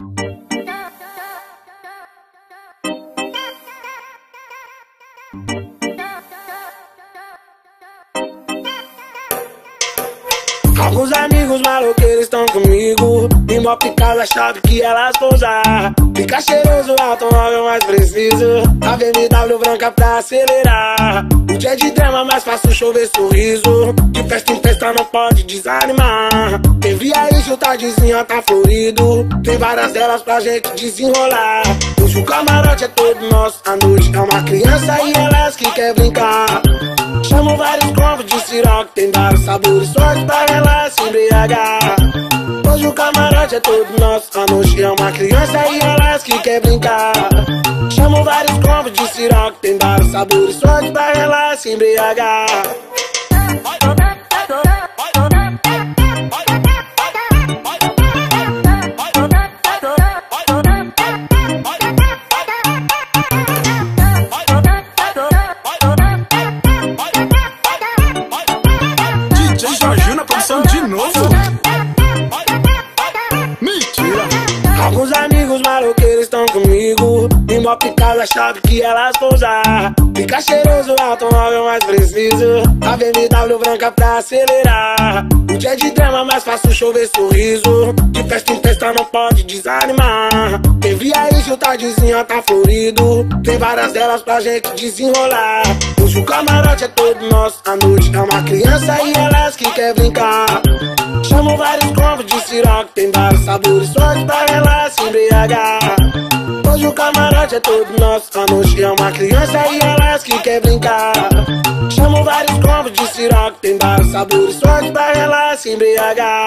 Thank you. Alguns amigos maloqueiros estão comigo. E mó picada chave que elas vão usar. Fica cheiroso, automóvel mais preciso. A BMW branca pra acelerar. O dia de drama mais fácil chover sorriso. De festa em festa não pode desanimar. Quem via isso, o tardezinha tá florido. Tem várias delas pra gente desenrolar. Hoje o camarote é todo nosso. A noite é uma criança e elas que quer brincar Chamo vários combos de siroque, tem vários sabores, sorte pra ela se embriagar. Hoje o camarote é todo nosso, a noite é uma criança e elas que quer brincar. Chamo vários combos de siroque, tem vários sabores, sorte pra ela se embriagar. Amigos maloqueiros estão comigo. E mó picada chave que elas vão usar. Fica cheiroso, automóvel mais preciso. A BMW branca pra acelerar. O dia de drama mais fácil chover sorriso. De festa em festa não pode desanimar. Quem via isso, o tardezinha tá florido. Tem várias delas pra gente desenrolar. Hoje o camarote é todo nosso. A noite é uma criança e elas que quer brincar. Chamo vários combos de siroque, tem vários sabores, sorte pra ela se embriagar. Hoje o camarote é todo nosso, a noite é uma criança e elas que quer brincar. Chamo vários combos de siroque, tem vários sabores, sorte pra ela se embriagar.